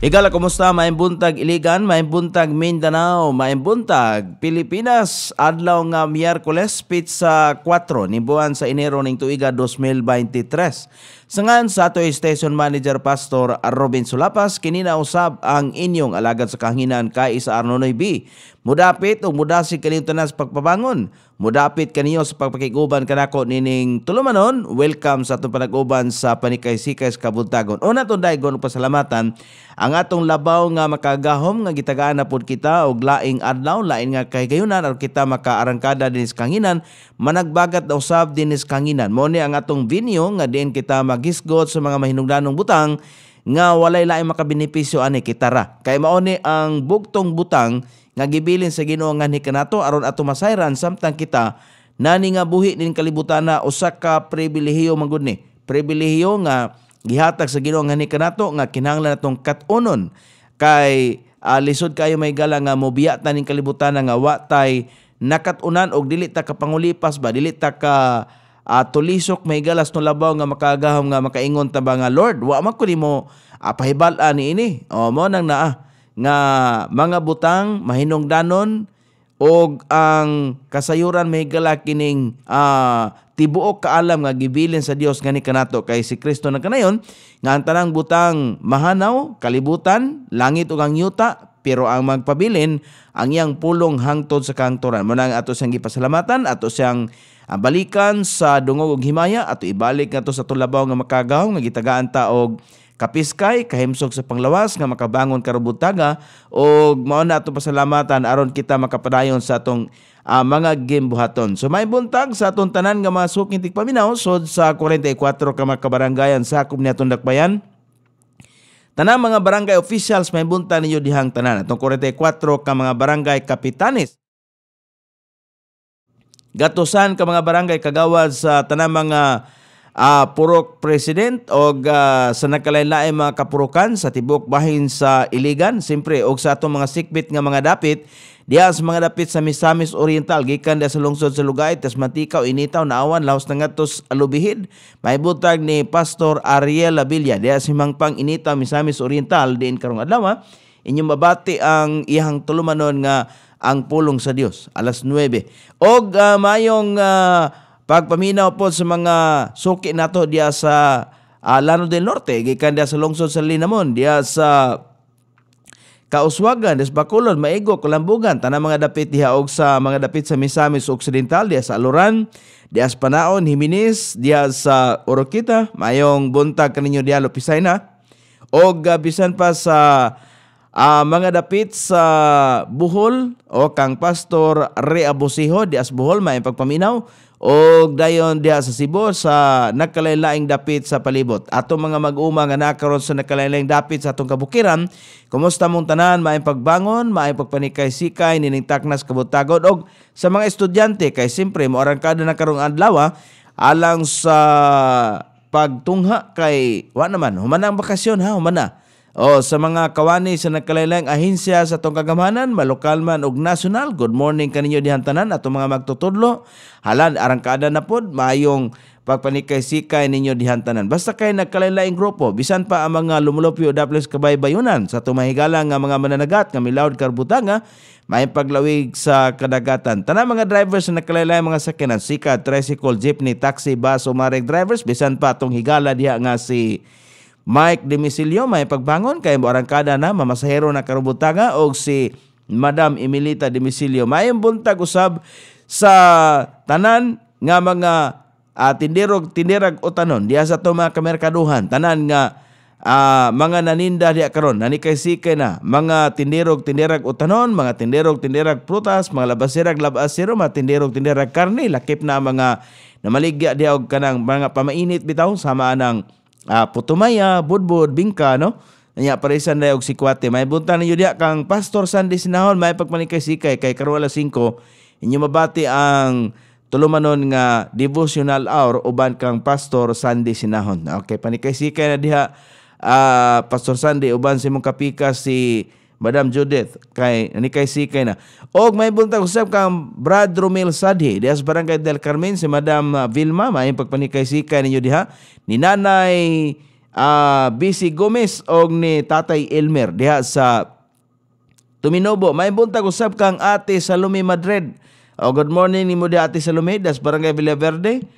Igala, kumusta? Maayong buntag Iligan, maayong buntag Mindanao, maayong buntag Pilipinas. Adlaw nga Miyerkules, pizza 4 ni buwan sa Enero ning tuiga 2023. Sangan sa ato station manager Pastor Robin Sulapas, kinina usab ang inyong alagad sa kahanginan kay Isa Arnonoy B. Mudapit o mudasi kaninyo tanas pagpabangon. Mudapit kaniyo sa pagpakiguban kanako nining tulumanon. Welcome sa atong panag-uban sa panikay-sikay sa kabuntagon. Una tong daygon pasalamatan ang atong labaw nga makagahom nga gitagaan na pud kita og laing adlaw lain nga kay gayunan aron kita makaarangkada dinis kanginan managbagat na usab dinis kanginan. Mo ni ang atong binyo nga diin kita magisgot sa mga mahinungdanong butang nga walay laing makabenepisyo ani kitara. Kay mao ni ang bugtong butang nga gibilin sa Ginoo nga ni kanato aron ato masayran samtang kita nani nga buhi nin kalibutan na usa ka pribilehiyo manggod ni. Pribilehiyo nga gihatag sa Ginoo nga ni kanato nga kinahanglan natong katunon kay uh, lisod kayo may gala nga mobiyatan ning kalibutan nga wa tay nakatunan og dili ta ka pangulipas ba dili ta ka uh, tulisok may galas no labaw nga makagahom nga makaingon ta ba nga Lord wa man ko nimo uh, pahibal-an ni ini. O mo nang naa nga mga butang mahinungdanon og ang kasayuran may gala kining uh, tibuok kaalam nga gibilin sa Dios ngani kanato kay si Kristo na kanayon nga ang tanang butang mahanaw kalibutan langit ug ang yuta pero ang magpabilin ang iyang pulong hangtod sa kangturan. Mo nang ato siyang gipasalamatan ato siyang balikan sa dungog ug himaya ato ibalik nga to sa tulabaw nga makagaw nga gitagaan ta og kapiskay kahimsog sa panglawas nga makabangon karubutaga o mao na ato pasalamatan aron kita makapadayon sa atong uh, mga gimbuhaton. So may buntag sa atong tanan nga mga suking tigpaminaw sod sa 44 ka mga kabarangayan sa akong ni atong dakbayan. Tanan mga barangay officials may bunta ninyo dihang tanan. Atong 44 ka mga barangay kapitanes. Gatusan ka mga barangay kagawad sa tanan mga uh, purok president o uh, ah, sa nakalain-lain mga kapurukan sa tibok bahin sa Iligan. Siyempre, og sa atong mga sikbit nga mga dapit, diya sa mga dapit sa Misamis Oriental, gikan sa lungsod sa Lugay, tas matikaw, initaw, naawan, lahos na ngatos alubihid. May butag ni Pastor Ariel Abilia, diya si Mangpang initaw, Misamis Oriental, diin karong adlaw, inyong mabati ang iyang tulumanon nga ang pulong sa Dios alas 9 og uh, mayong uh, Pagpaminaw po sa mga suki nato diya sa uh, Lano del Norte, gikan diya sa lungsod sa Linamon, diya sa Kauswagan, des Bacolod, Maigo, Kulambugan, tanang mga dapit diha og sa mga dapit sa Misamis Occidental, diya sa Aluran, diya sa Panaon, Himinis, diya sa Oroquita, mayong buntag kaninyo diya Lopisay og uh, bisan pa sa uh, mga dapit sa Buhol o kang Pastor Re Abusiho, diya sa Buhol, may pagpaminaw, o dayon diha sa Cebu sa nakalaylaing dapit sa palibot. Ato mga mag-uma nga nakaroon sa nakalaylaing dapit sa atong kabukiran, kumusta mong tanan, maayong pagbangon, maayong pagpanikay-sikay, nining taknas kabutagod, og sa mga estudyante, kay simpre, mo arangkada na karong adlaw, alang sa pagtungha kay, wa naman, human ang bakasyon ha, human. O sa mga kawani sa nagkalaylang ahensya sa tong kagamanan, malokal man ug national, good morning kaninyo dihan tanan ato mga magtutudlo. Halan arangkada na pod mayong pagpanikay-sikay ninyo dihan tanan. Basta kay nagkalaylaing grupo, bisan pa ang mga lumulupyo daples kabaybayunan sa tumahigala nga mga mananagat nga milawd karbutanga, may paglawig sa kadagatan. Tanan mga drivers na nagkalaylaing mga sakyanan, sika, tricycle, jeepney, taxi, bus o mareg drivers, bisan pa atong higala diha nga si Mike Demisilio may pagbangon kay moarangkada na mamasahero na karubutaga og si Madam Emilita Demisilio may buntag usab sa tanan nga mga uh, tindirog tindirag utanon diya sa to mga kamerkaduhan. Tanan nga uh, mga naninda diya karon. Nani kay sikay na. Mga tindirog tindirag utanon mga tindirog tindirag prutas mga labasirag labasiro mga tindirog tindirag karne. Lakip na mga namaligya diya og kanang mga pamainit bitaw sama nang uh, putumaya, budbud, bingka, no? Nya paresan na og sikwate. May bunta ninyo diya kang Pastor Sandy Sinahon, may pagmanikay-sikay kay Karuala 5. Inyo mabati ang tulumanon nga devotional hour uban kang Pastor Sandy Sinahon. Okay, panikay-sikay na diha uh, Pastor Sandy uban si mong kapika si Madam Judith kay ni kay sikay na. Og may buntag usab kang Brad Romel Sadhi diha sa Barangay del Carmen si Madam Vilma may pagpanikay sikay ninyo diha ni Nanay uh, BC Gomez og ni Tatay Elmer diha sa Tuminobo. May buntag usab kang Ate Salome Madrid. Oh, good morning ni mo di Ate Salome das Barangay Villaverde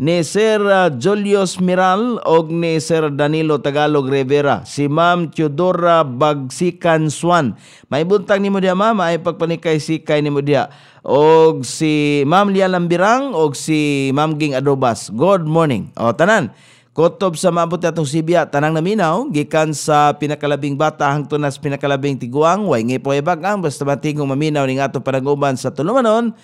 ni Sir uh, Julius Miral og ni Sir Danilo Tagalog Rivera, si Ma'am Teodora Bagsikan Swan. May buntag nimo diha ma'am, ay pagpanikay sikay nimo diha. Og si Ma'am Lia Lambirang og si Ma'am Ging Adobas. Good morning. O tanan. Kotob sa maabot atong Sibya, tanang naminaw, gikan sa pinakalabing bata hangtod nas pinakalabing tiguang, way ngi po ang basta matingong maminaw ning ato pananguban sa tulumanon,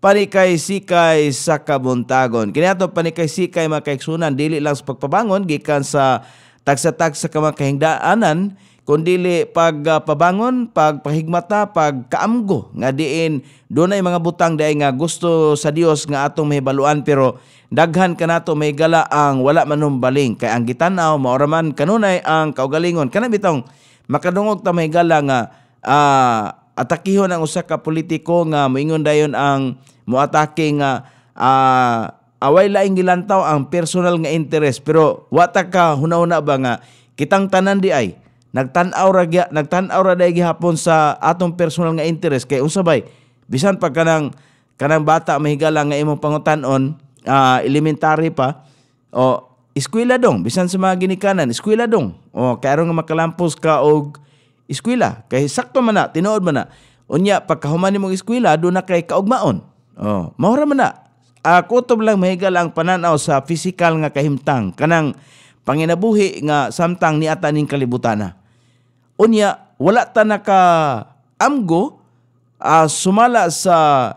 panikay sikay sa kabuntagon. Kinato panikay sikay makaiksunan dili lang sa pagpabangon gikan sa tagsa-tagsa ka makahingdaanan kundili pagpabangon, pagpahigmata, pagkaamgo nga diin dunay mga butang dai nga gusto sa Dios nga atong mahibaluan pero daghan kanato may gala ang wala manumbaling kay ang gitanaw maura man kanunay ang kaugalingon kana bitong makadungog ta may gala nga uh, atakihon ang usa ka politiko nga moingon dayon ang moatake nga uh, away laing gilantaw ang personal nga interest pero wata ka hunahuna ba nga kitang tanan di ay nagtan-aw ra nagtan-aw ra day gihapon sa atong personal nga interest kay unsa bay bisan pag kanang kanang bata mahigala nga imong pangutan-on uh, elementary pa o eskwela dong. Bisan sa mga ginikanan eskwela dong. O kay nga makalampos ka og eskwela. Kay sakto man na tinuod man na. Unya pagkahuman nimong eskwela do na kay kaugmaon. Oh mahura man na. Uh, kutob lang mahigal ang pananaw sa physical nga kahimtang. Kanang panginabuhi nga samtang niata ning kalibutana. Unya wala ta naka amgo uh, sumala sa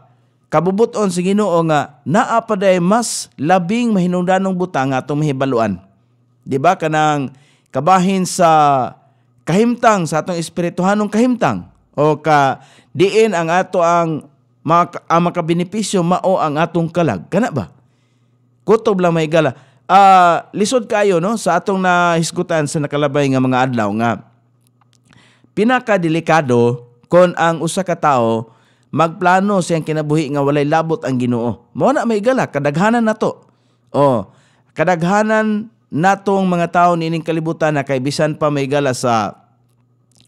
kabubuton sa Ginoo nga naa pa mas labing mahinungdanong butang atong mahibaluan. Di ba? Kanang kabahin sa kahimtang sa atong espirituhanong kahimtang. O ka diin ang ato ang maka, ang makabenepisyo mao ang atong kalag. Kana ba? Kutob lang may gala. Uh, lisod kayo no sa atong nahisgutan sa nakalabay nga mga adlaw nga pinaka delikado kon ang usa ka tawo magplano siyang kinabuhi nga walay labot ang Ginoo. Mo na may gala kadaghanan nato. Oh kadaghanan natong mga tao nining kalibutan na kay bisan pa may gala sa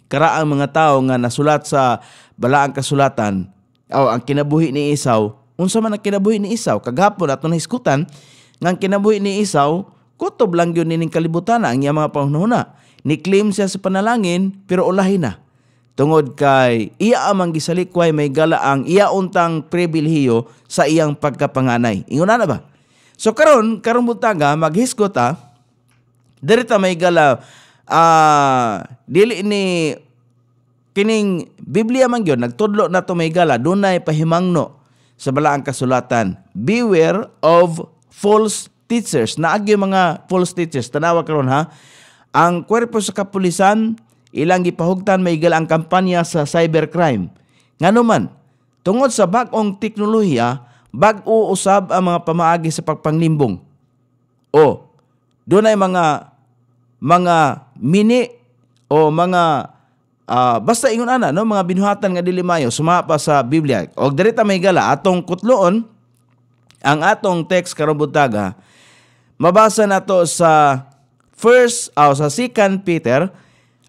karaang mga tao nga nasulat sa balaang kasulatan. O ang kinabuhi ni Isaw unsa man ang kinabuhi ni Isaw? Kagapon ato nahiskutan nga ang kinabuhi ni Isaw kutob lang gyud nining kalibutan ang iya mga panghunahuna. Ni claim siya sa panalangin pero ulahi na. Tungod kay iya amang gisalikway may gala ang iya untang pribilehiyo sa iyang pagkapanganay. Ingon na ba? So karon karon butaga maghisgot ta Dirita may gala uh, dili ni kining Biblia man gyud nagtudlo na to may gala dunay pahimangno sa balaang kasulatan. Beware of false teachers. Naagyo mga false teachers. Tanawa karon ha? Ang kwerpo sa kapulisan ilang gipahugtan may gala ang kampanya sa cybercrime. Ngano man tungod sa bag-ong teknolohiya bag-o usab ang mga pamaagi sa pagpanglimbong. O dunay mga mga mini o mga uh, basta ingon ana no mga binuhatan nga dili mayo sumapa sa Biblia. Og direta may gala atong kutloon ang atong text karon butaga mabasa nato sa first uh, sa second Peter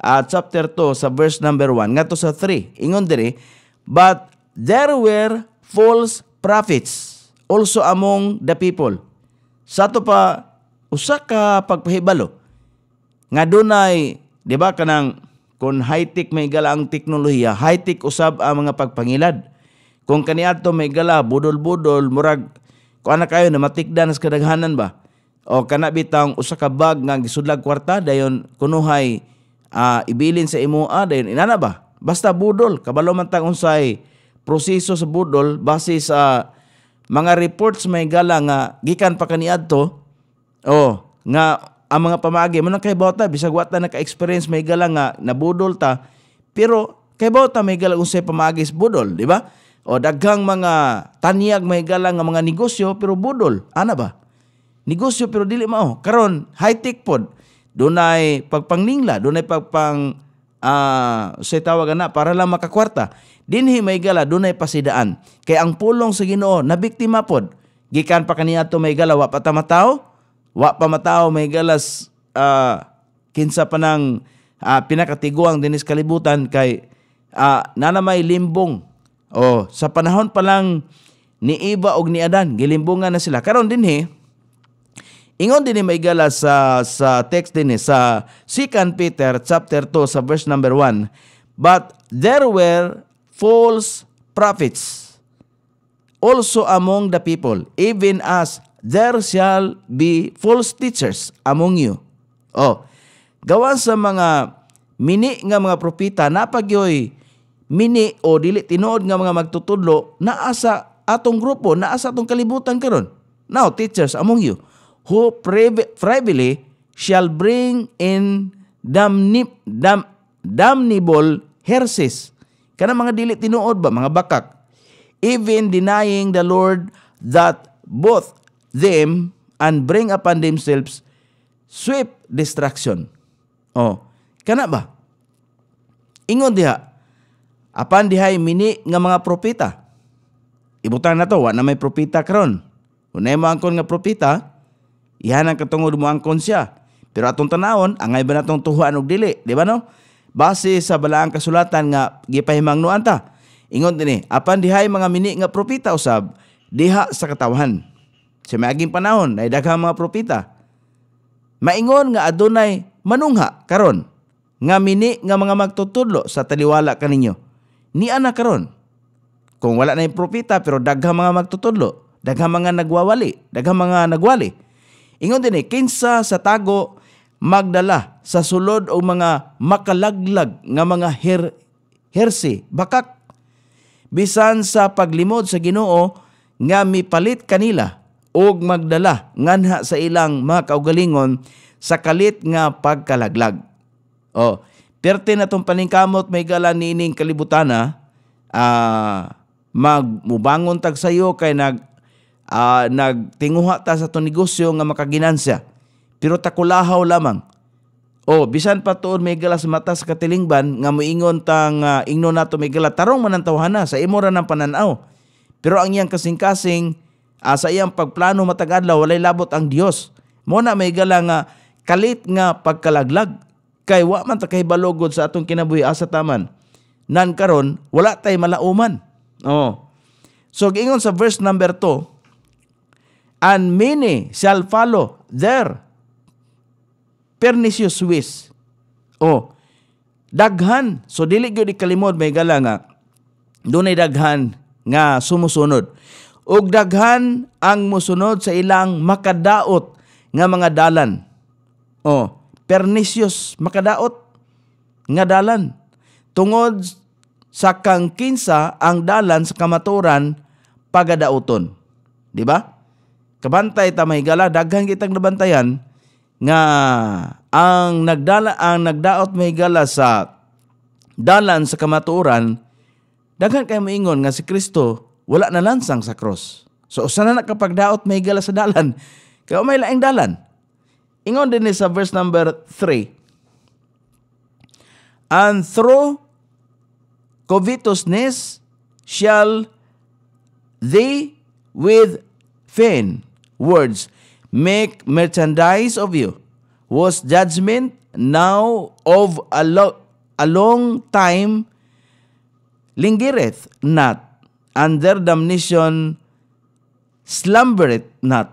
uh, chapter 2 sa verse number 1 ngadto sa 3 ingon diri but there were false prophets also among the people. Sa to pa usa ka pagpahibalo nga dunay di ba kanang kung high-tech may gala ang teknolohiya, high-tech usab ang mga pagpangilad. Kung kaniadto may gala, budol-budol, murag, kung anak kayo na matikdan sa kadaghanan ba? O kana bitang usa nga gisudlag kwarta dayon kunuhay uh, ibilin sa imo ah, dayon inana ba? Basta budol, kabalo man tang unsay proseso sa budol base sa mga reports may gala nga gikan pa kaniadto oh nga ang mga pamagi mo kay bota bisag wata naka-experience may gala nga nabudol ta. Pero kay bota may gala unsay pamagis budol di ba? O daghang mga tanyag may gala nga mga negosyo pero budol ana ba? Negosyo pero dili mao. Karon high tech pod. Dunay pagpangningla dunay pagpang uh, say tawag na para lang makakwarta. Dinhi may gala dunay pasidaan. Kay ang pulong sa Ginoo nabiktima pod. Gikan pa kaniadto may gala wa pa ta mataw wa pa matao may galas uh, kinsa pa ng uh, pinakatiguang dinis kalibutan kay uh, nanamay limbong. O sa panahon pa lang ni Eva og ni Adan, gilimbungan na sila. Karon din he, Ingon din ni may gala sa sa text din ni sa 2 Peter chapter 2 sa verse number 1. But there were false prophets also among the people, even as there shall be false teachers among you. Oh, gawa sa mga mini nga mga propeta napagyoy mini o dili tinuod nga mga magtutudlo naa sa atong grupo, naa sa atong kalibutan karon. Now, teachers among you who privately shall bring in damni, dam, damnable heresies. Kana mga dili tinuod ba, mga bakak. Even denying the Lord that both them and bring upon themselves swift destruction. Oh, kana ba? Ingon diha, apan dihay mini nga mga propeta. Ibutang na to, wa na may propeta karon. Unay mo angkon nga propeta, Iyan ang katungod mo angkon siya. Pero atong tanawon, angay ba natong tuhuan og dili, di ba no? Base sa balaang kasulatan nga gipahimangnuan ta. Ingon dinhi, apan dihay mga mini nga propeta usab diha sa katawan. Sa maging panahon, ay daghang mga propeta. Maingon nga adunay manungha karon nga mini nga mga magtutudlo sa taliwala kaninyo. Ni ana karon. Kung wala na yung propeta pero daghang mga magtutudlo, daghang mga nagwawali, daghang mga nagwali Ingon din eh, kinsa sa tago magdala sa sulod o mga makalaglag nga mga her, hersi, bakak. Bisan sa paglimod sa ginoo nga mipalit kanila og magdala nganha sa ilang mga kaugalingon sa kalit nga pagkalaglag. Oh, perte na tong paningkamot may gala nining kalibutana, uh, magmubangon tag sayo kay nag uh, nagtinguha ta sa to negosyo nga makaginansya. Pero takulahaw lamang. O, bisan pa tuon may galas mata sa katilingban, nga moingon tang uh, ingno nato may gala, tarong man ang tawhana sa imora ng pananaw. Pero ang iyang kasing-kasing, uh, sa iyang pagplano matagadlaw, walay labot ang Dios. Mo na may gala nga kalit nga pagkalaglag. Kay wa man ta kay balogod sa atong kinabuhi asa taman. Nan karon wala tay malauman. Oh. So giingon sa verse number 2, and many shall follow their pernicious ways. Oh, daghan. So dili gyud ikalimod may gala nga dunay daghan nga sumusunod. Ug daghan ang musunod sa ilang makadaot nga mga dalan. Oh, pernicious makadaot nga dalan. Tungod sa kang kinsa ang dalan sa kamaturan pagadaoton. Di ba? kabantay ta mahigala daghan kitang nabantayan nga ang nagdala ang nagdaot mahigala sa dalan sa kamatuoran daghan kay moingon nga si Kristo wala na lansang sa cross. So usa na nakapagdaot mahigala sa dalan kay may laing dalan. Ingon din sa verse number 3. And through covetousness shall they with vain words, make merchandise of you, was judgment now of a, lo- a long time lingereth not, and their damnation slumbereth not.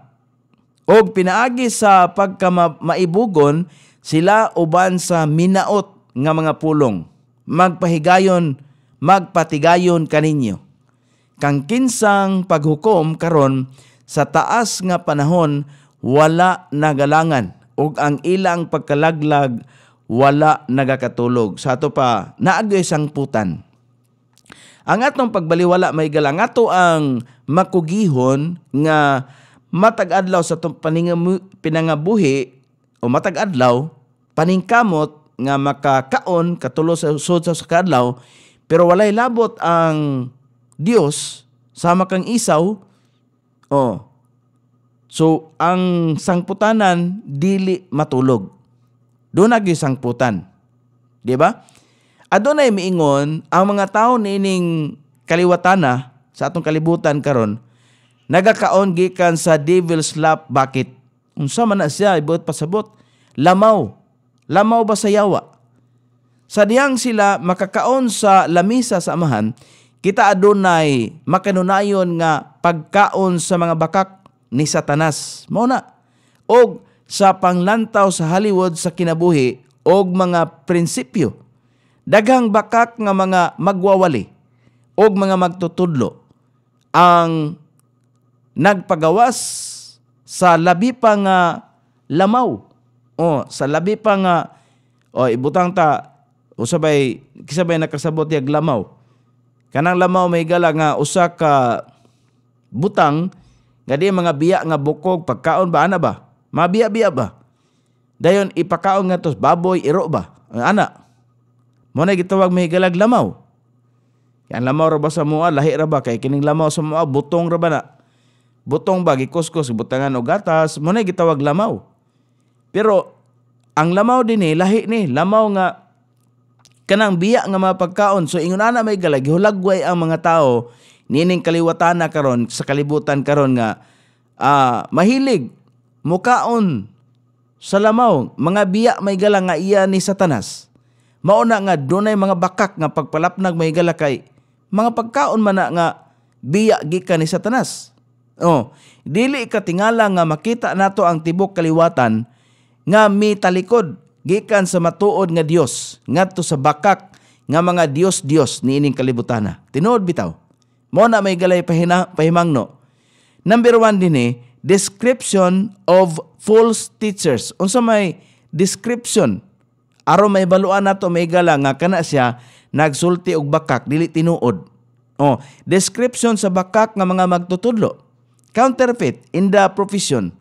Og pinaagi sa pagkamaibugon, sila uban sa minaot nga mga pulong. Magpahigayon, magpatigayon kaninyo. Kang kinsang paghukom karon sa taas nga panahon wala nagalangan ug ang ilang pagkalaglag wala nagakatulog. Sa ato pa naagyoy sang putan. Ang atong pagbaliwala may galang ato ang makugihon nga matag-adlaw sa atong pinangabuhi o matag-adlaw paningkamot nga makakaon katulo sa usod sa kadlaw pero walay labot ang Dios sama kang isaw Oh. So, ang sangputanan, dili matulog. Doon nagyo sangputan. Di ba? Adunay miingon, ang mga tao nining kaliwatana sa atong kalibutan karon nagakaon gikan sa devil's lap bakit unsa man na siya ibuot pasabot lamaw. Lamaw ba sa yawa? Sa diyang sila makakaon sa lamisa sa amahan, kita adunay makanunayon nga pagkaon sa mga bakak ni Satanas. Mao na. Og sa panglantaw sa Hollywood sa kinabuhi og mga prinsipyo. Daghang bakak nga mga magwawali og mga magtutudlo ang nagpagawas sa labi pa nga lamaw. O, sa labi pa nga o ibutang ta usabay kisabay nakasabot yag lamaw. Kanang lamaw may gala nga usa ka butang nga di mga biya nga bukog pagkaon ba ana ba? Mabiya-biya ba? Dayon ipakaon nga tos baboy iro ba? Ana. Mo na gitawag may galag lamaw. Yan lamaw ra ba sa mua lahi ra ba kay kining lamaw sa mua butong ra ba na? Butong ba gikuskus butangan og gatas mo na gitawag lamaw. Pero ang lamaw din ni lahi ni lamaw nga kanang biya nga mga pagkaon so ingon ana may galag hulagway ang mga tao nining kaliwatan na karon sa kalibutan karon nga uh, mahilig mukaon sa lamaw, mga biya may gala nga iya ni Satanas. Mauna nga dunay mga bakak nga pagpalapnag may gala kay mga pagkaon man na nga biya gikan ni Satanas. Oh, dili ka tingala nga makita nato ang tibok kaliwatan nga mi talikod gikan sa matuod nga Dios ngadto sa bakak nga mga Dios-Dios niining kalibutana. Tinuod bitaw. Mo na may galay pahina, pahimangno. Number one din eh, description of false teachers. Unsa may description aron may baluan nato may gala nga kana siya nagsulti og bakak dili tinuod. Oh, description sa bakak nga mga magtutudlo. Counterfeit in the profession.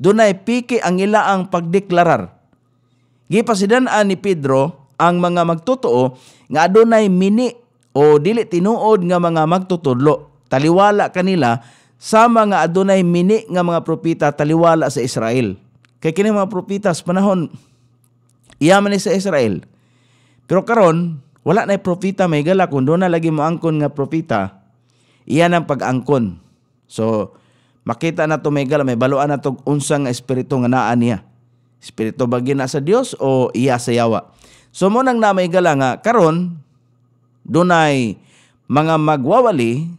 Dunay piki ang ilaang pagdeklarar. Gipasidan-an ni Pedro ang mga magtotoo nga adunay mini o dili tinuod nga mga magtutudlo. Taliwala kanila sa mga adunay mini nga mga propita taliwala sa Israel. Kay kini mga propita sa panahon iyaman ni sa Israel. Pero karon wala na propita may gala kun doon na lagi mo angkon nga propita. Iyan ang pag-angkon. So makita na to may gala may baluan na to unsang espiritu nga naa niya. Espiritu ba na sa Dios o iya sa yawa. So mo nang na may gala nga karon dunay mga magwawali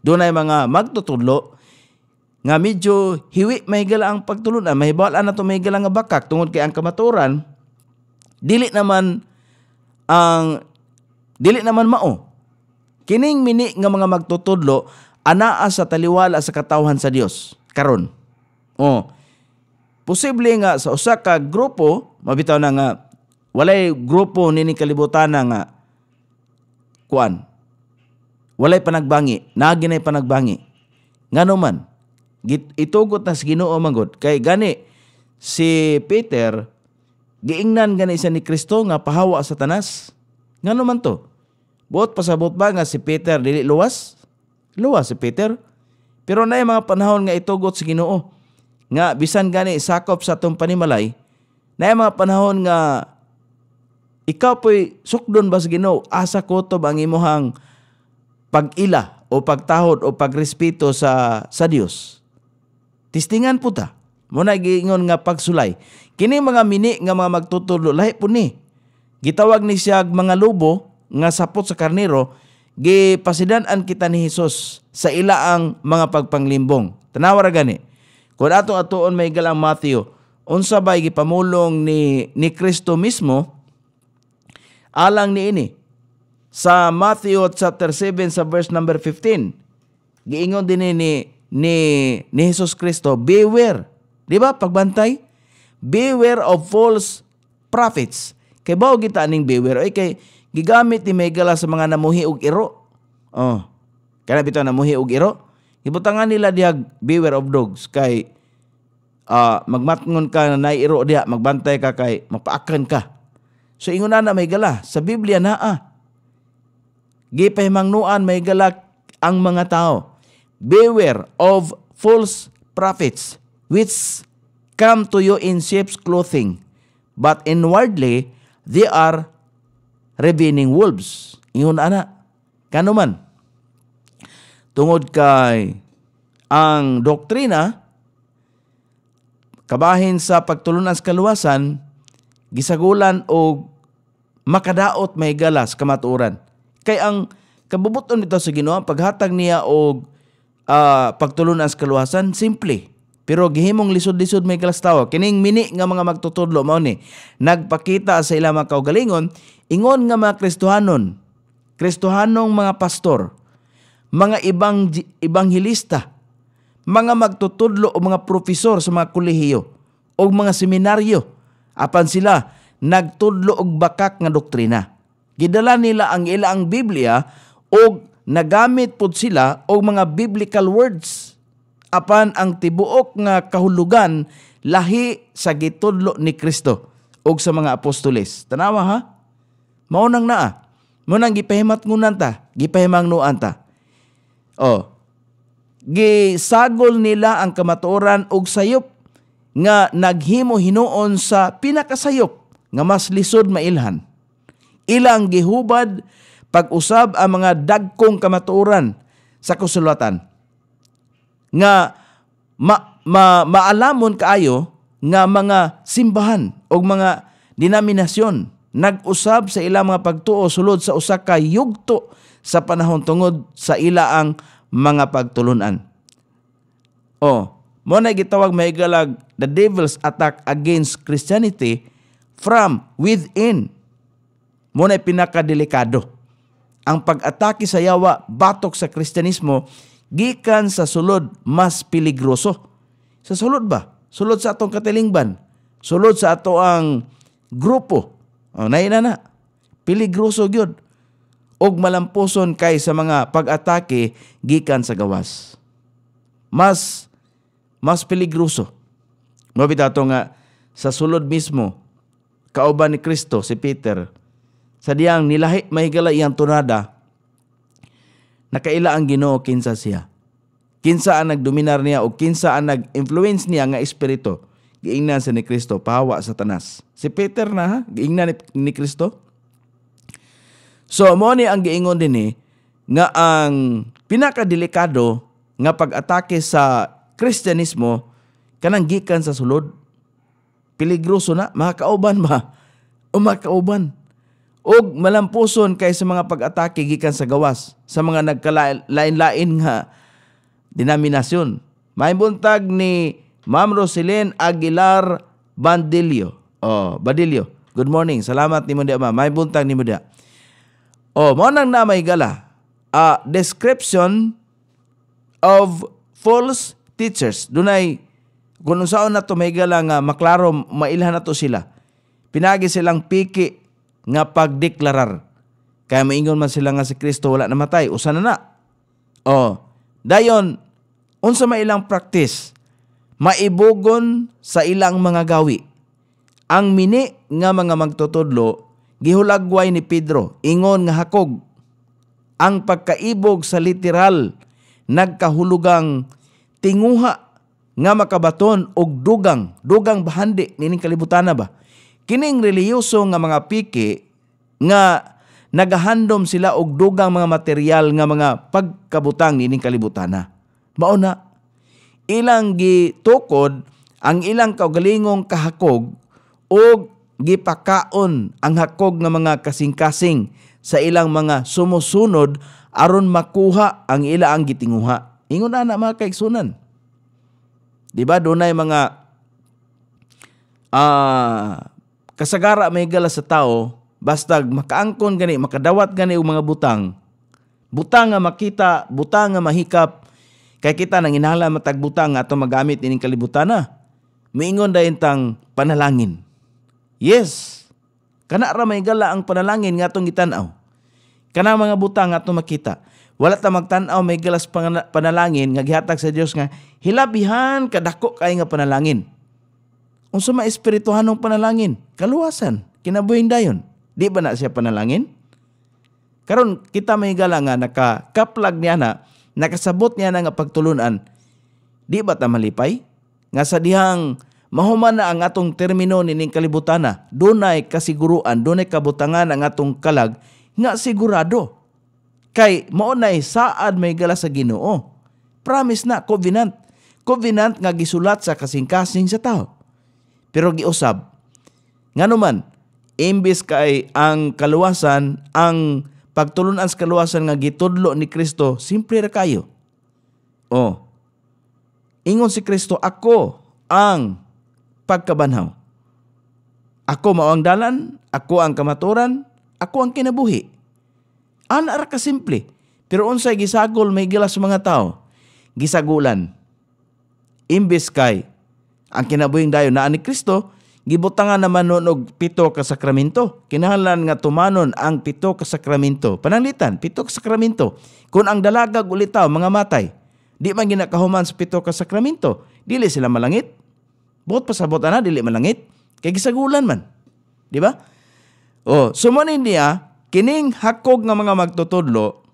doon ay mga magtutudlo nga medyo hiwi may gala ang pagtulunan, may bawal na to may gala nga bakak tungod kay ang kamaturan dili naman ang dili naman mao. Kining mini nga mga magtutudlo anaa sa taliwala sa katawhan sa Dios karon. Oh. Posible nga sa usa ka grupo mabitaw na nga walay grupo nini kalibutan nga kuan walay panagbangi, naginay panagbangi. Ngano man, itugot na sa Ginoo magod kay gani si Peter giingnan gani sa ni Kristo nga pahawa sa tanas. Ngano man to? Buot pasabot ba nga si Peter dili luwas? Luwas si Peter. Pero na mga panahon nga itugot sa Ginoo nga bisan gani sakop sa atong panimalay na mga panahon nga ikaw po'y sukdon ba sa Ginoo asa kutob ang imuhang pag-ila o pagtahod o pagrespeto sa sa Dios. Tistingan po ta. Muna giingon nga pagsulay. Kini mga mini nga mga magtutulo lahi po ni. Gitawag ni siya mga lubo nga sapot sa karnero gipasidan-an kita ni Hesus sa ilaang mga pagpanglimbong. Tanawa ra gani. Kung ato atuon may galang Matthew, unsa bay gipamulong ni ni Kristo mismo alang ni ini sa Matthew chapter 7 sa verse number 15. Giingon din ni ni ni Jesus Kristo, beware. 'Di ba? Pagbantay. Beware of false prophets. Kay bao kita ning beware ay kay gigamit ni Megala sa mga namuhi og iro. Oh. Kana bitaw namuhi og iro. Ibutangan nila diha beware of dogs kay uh, magmatngon ka na iro diha, magbantay ka kay mapaakan ka. So ingon na may gala sa Biblia naa. Ah, gipahimangnuan may galak ang mga tao. Beware of false prophets which come to you in sheep's clothing, but inwardly they are ravening wolves. Ingon ana, kanuman. Tungod kay ang doktrina kabahin sa pagtulunan sa kaluwasan gisagulan og makadaot may galas kamatuoran. Kay ang kabubuton nito sa Ginoo paghatag niya og uh, pagtulunan sa kaluwasan simple. Pero gihimong lisod-lisod may galas tawo. Kining mini nga mga magtutudlo mao ni. Nagpakita sa ilang mga kaugalingon ingon nga mga Kristohanon, Kristohanong mga pastor, mga ibang ibanghilista, mga magtutudlo o mga profesor sa mga kolehiyo. O mga seminaryo. Apan sila nagtudlo og bakak nga doktrina. Gidala nila ang ilang Biblia og nagamit pud sila og mga biblical words apan ang tibuok nga kahulugan lahi sa gitudlo ni Kristo og sa mga apostoles. Tanawa ha? Mao nang naa. Mo nang gipahimat ngunan ta, gipahimang nuan ta. Oh. Gisagol nila ang kamatuoran og sayop nga naghimo hinuon sa pinakasayop nga mas lisod mailhan. Ilang gihubad pag-usab ang mga dagkong kamatuoran sa kasulatan nga ma, ma, maalamon kaayo nga mga simbahan o mga denominasyon nag-usab sa ilang mga pagtuo sulod sa usa ka yugto sa panahon tungod sa ilaang mga pagtulunan. Oh, mo na gitawag maigalag the devil's attack against Christianity from within. Mo na pinakadelikado. Ang pag-atake sa yawa batok sa Kristyanismo gikan sa sulod mas peligroso. Sa sulod ba? Sulod sa atong katilingban. Sulod sa ato ang grupo. O, na na. Peligroso gyud. Og malamposon kay sa mga pag-atake gikan sa gawas. Mas mas peligroso. Mabita to nga sa sulod mismo, kauban ni Kristo, si Peter, sa diyang nilahi mahigala iyang tunada, nakaila ang ginoo kinsa siya. Kinsa ang nagdominar niya o kinsa ang nag-influence niya nga espiritu. Giingnan sa ni Kristo, pahawa sa tanas. Si Peter na ha, giingnan ni, ni Kristo. So, mo ni ang giingon din eh, nga ang pinakadelikado nga pag-atake sa Kristyanismo kanang gikan sa sulod. Peligroso na, makakauban ba? O makakauban. Og malampuson kay sa mga pag-atake gikan sa gawas, sa mga nagkalain-lain nga denominasyon. May buntag ni Ma'am Roselyn Aguilar Bandilio. Oh, Badilio. Good morning. Salamat ni mo dia, ma. May buntag ni mo dia. Oh, mo nang na may gala. A description of false teachers. Dunay kung saan na to may gala nga maklaro mailhan na to sila. Pinagi silang piki nga pagdeklarar. Kaya maingon man sila nga si Kristo wala namatay, usa na na. Oh, dayon unsa may ilang practice maibugon sa ilang mga gawi. Ang mini nga mga magtutudlo gihulagway ni Pedro ingon nga hakog ang pagkaibog sa literal nagkahulugang tinguha nga makabaton og dugang, dugang bahandi nining kalibutan na ba. Kining reliyoso nga mga piki nga nagahandom sila og dugang mga material nga mga pagkabutang nining kalibutan na. Mao na ilang gitukod ang ilang kaugalingong kahakog og gipakaon ang hakog nga mga kasing-kasing sa ilang mga sumusunod aron makuha ang ila ang gitinguha. Ingon na mga kaigsunan. Di ba? Doon ay mga uh, kasagara may gala sa tao, basta makaangkon gani, makadawat gani og mga butang. Butang nga makita, butang nga mahikap, kay kita nang inhala matag butang ato magamit ining kalibutan na. Miingon dayon tang panalangin. Yes. Kana ra may gala ang panalangin nga atong gitan-aw. Kana mga butang nga atong makita. Wala ta magtan-aw may galas panalangin nga gihatag sa Dios nga hilabihan kadako kay nga panalangin. Unsa ma espirituhanong panalangin? Kaluwasan, kinabuhing dayon. Di ba na siya panalangin? Karon kita may gala nga nakakaplag niya na nakasabot niya na nga pagtulunan. Di ba ta malipay? Nga sa dihang mahuman na ang atong termino nining kalibutan na, dunay kasiguruan, dunay kabutangan ang atong kalag nga sigurado Kay mao nay saad may gala sa Ginoo. Promise na covenant. Covenant nga gisulat sa kasing-kasing sa tao. Pero giusab. Nganuman, imbis kay ang kaluwasan, ang pagtulunan sa kaluwasan nga gitudlo ni Kristo, simple ra kayo. Oh. Ingon si Kristo, ako ang pagkabanhaw. Ako mao ang dalan, ako ang kamaturan, ako ang kinabuhi. Ana ra ka simple. Pero unsay gisagol may gilas mga tao, gisagulan. Imbis kay ang kinabuhing dayon na ni Kristo, gibutangan naman nun og pito ka sakramento. Kinahanglan nga tumanon ang pito ka sakramento. Pananglitan, pito ka sakramento. Kung ang dalagag ulitaw, mga matay, di man ginakahuman sa pito ka sakramento, dili sila malangit. Buot pasabot na, dili malangit. Kay gisagulan man. Di ba? O, sumunin niya, kining hakog nga mga magtutudlo,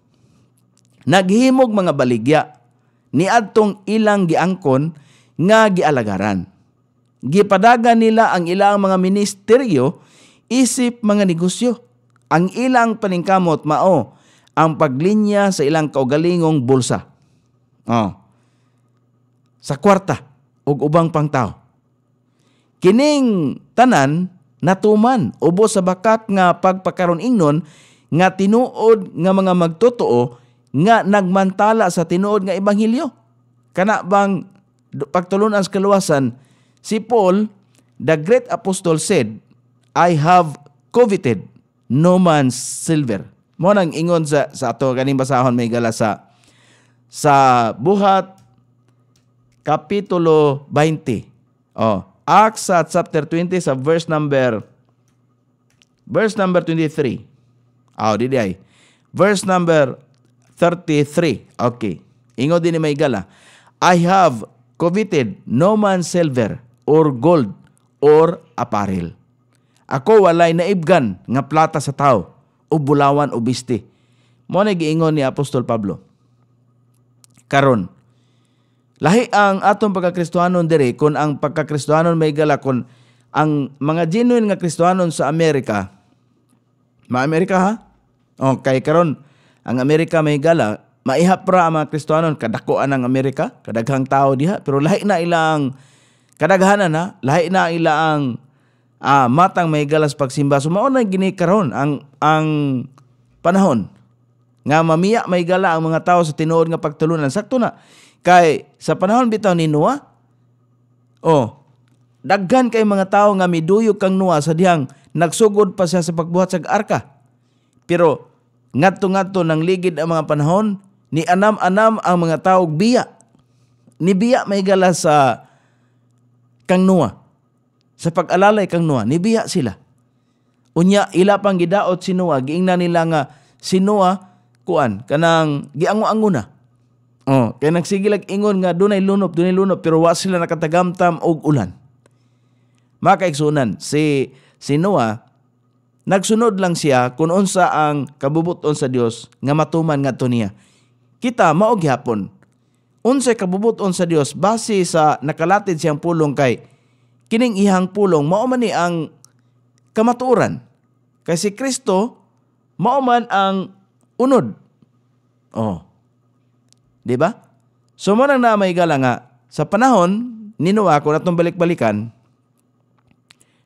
naghimog mga baligya ni adtong ilang giangkon nga gialagaran gipadaga nila ang ilang mga ministeryo isip mga negosyo. Ang ilang paningkamot mao ang paglinya sa ilang kaugalingong bulsa. Oh. Sa kwarta ug ubang pang tao. Kining tanan natuman ubo sa bakak nga pagpakaron ingnon nga tinuod nga mga magtotoo nga nagmantala sa tinuod nga ebanghelyo. Kana bang pagtulunan sa kaluwasan Si Paul, the great apostle said, I have coveted no man's silver. Mo nang ingon sa sa ato kaning basahon may gala sa sa buhat kapitulo 20. Oh, Acts chapter 20 sa verse number verse number 23. Oh, didi ay. Verse number 33. Okay. Ingo din may gala. I have coveted no man's silver or gold or apparel. Ako walay naibgan nga plata sa tao o bulawan o bisti. Mo giingon ni Apostol Pablo. Karon, lahi ang atong pagkakristohanon dire kung ang pagkakristohanon may gala kung ang mga genuine nga kristohanon sa Amerika, ma-Amerika ha? O, kay karon ang Amerika may gala, maihap ra mga kristohanon, kadakoan ang Amerika, kadaghang tao diha, pero lahi na ilang kadaghanan na lahi na ila ang ah, matang may galas pagsimba. So mao na gini ang ang panahon. Nga mamiya may gala ang mga tao sa tinuod nga pagtulunan. Sakto na. Kay sa panahon bitaw ni Noah oh daghan kay mga tao nga miduyok kang Noah sa dihang nagsugod pa siya sa pagbuhat sa arka. Pero ngadto-ngadto nang ligid ang mga panahon ni anam-anam ang mga tao biya ni biya may gala sa kang Noah. Sa pag-alalay kang Noah, nibiya sila. Unya, ila pang gidaot si Noah, giingna nila nga si Noah, kuan, kanang giango-ango na. Oh, kay nagsigilag ingon nga dunay lunop, dunay lunop, pero wa sila nakatagamtam og ulan. Makaigsunan, si, si Noah, nagsunod lang siya kung unsa ang kabubuton sa Dios nga matuman nga niya. Kita maog hapon unsay kabubuton sa Dios base sa nakalatid siyang pulong kay kining ihang pulong mao man ni ang kamatuoran. Kay si Kristo mao man ang unod. Oh. Di ba? So mo nang na may gala nga sa panahon ni Noah kung atong balik-balikan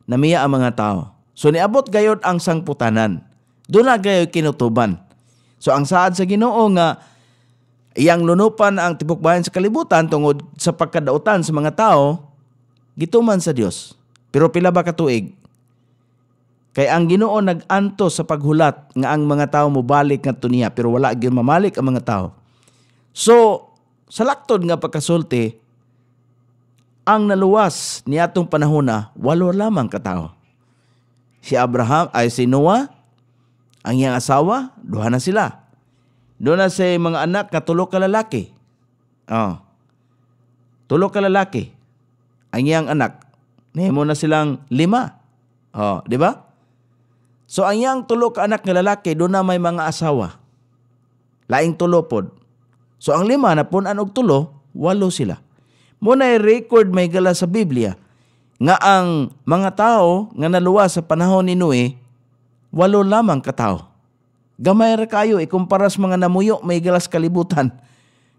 namiya ang mga tao. So niabot gayod ang sangputanan. Doon na gayod kinutuban. So ang saad sa Ginoo nga iyang lunupan ang tibok bayan sa kalibutan tungod sa pagkadautan sa mga tao, gituman sa Dios. Pero pila ba katuig? Kay ang Ginoo nag-anto sa paghulat nga ang mga tao mo balik nga niya pero wala gyud mamalik ang mga tao. So, sa laktod nga pagkasulti, ang naluwas ni atong panahon na walo lamang katao. Si Abraham ay si Noah, ang iyang asawa, duha na sila. Doon na sa mga anak nga tulo ka lalaki. Oh. Tulo ka lalaki. Ang iyang anak. Nahimo na silang lima. Oh, di ba? So ang iyang tulo ka anak nga lalaki, doon na may mga asawa. Laing tulo pod. So ang lima na punan og tulo, walo sila. Muna record may gala sa Biblia nga ang mga tao nga naluwas sa panahon ni Noe, walo lamang katao. Gamay ra kayo ikumpara sa mga namuyo may galas kalibutan.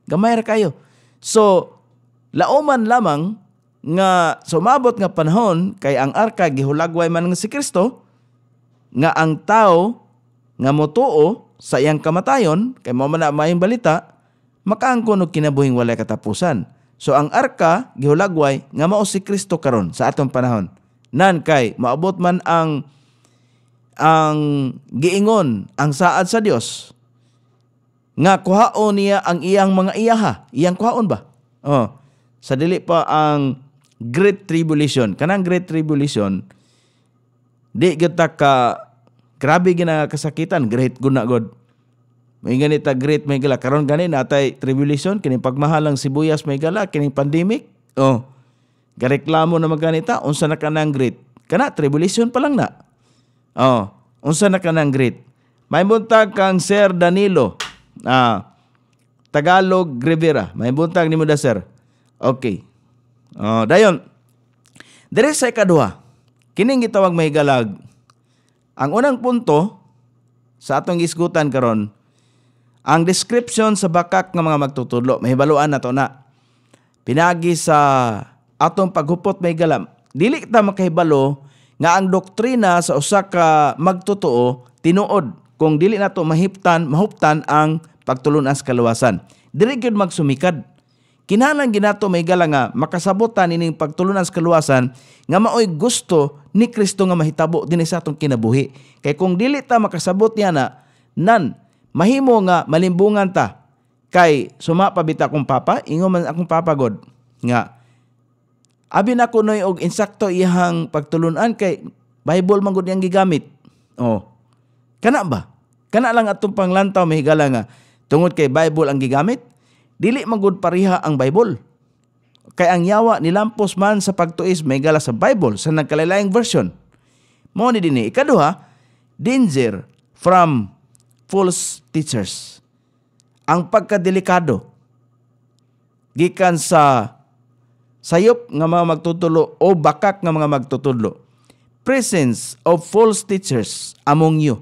Gamay ra kayo. So, lauman lamang nga sumabot nga panahon kay ang arka gihulagway man nga si Kristo nga ang tao nga motuo sa iyang kamatayon kay mao man na maayong balita makaangkon og kinabuhing walay katapusan. So ang arka gihulagway nga mao si Kristo karon sa atong panahon. Nan kay maabot man ang ang giingon ang saad sa Dios nga kuhaon niya ang iyang mga iyaha. Iyang kuhaon ba? Oh. Sa dili pa ang Great Tribulation. Kanang Great Tribulation, di kita ka grabe gina kasakitan, great good na god. May ganita great may gala. Karon gani natay tribulation, kini pagmahalang sibuyas may gala, kini pandemic. Oh. Gareklamo na maganita, unsa na kanang great? Kana tribulation pa lang na. Oh, unsa na kanang great? May buntag kang Sir Danilo. Ah, Tagalog Rivera. May buntag nimo da sir. Okay. Oh, dayon. Dire sa ikaduha, kining gitawag mahigalag. Ang unang punto sa atong isgutan karon, ang description sa bakak ng mga magtutudlo, mahibaluan na to na. Pinagi sa atong paghupot may galam. Dili kita makahibalo nga ang doktrina sa usa ka magtotoo tinuod kung dili nato mahiptan mahuptan ang pagtulunan sa kaluwasan. Dili gyud magsumikad. Kinahanglan ginato may gala nga makasabotan ining pagtulunan sa kaluwasan nga maoy gusto ni Kristo nga mahitabo dinhi sa atong kinabuhi. Kay kung dili ta makasabot niya na nan mahimo nga malimbungan ta kay suma pabita akong papa, ingon man akong papa god nga abi na ko noy og insakto iyang pagtulunan kay Bible man gud yang gigamit. Oh. Kana ba? Kana lang atong panglantaw mahigala nga tungod kay Bible ang gigamit dili magud pariha ang Bible. Kay ang yawa nilampos man sa pagtuis may gala sa Bible sa nagkalalayang version. Mo ni dinhi ikaduha, danger from false teachers. Ang pagkadelikado gikan sa sayop nga mga magtutulo o bakak nga mga magtutulo. Presence of false teachers among you.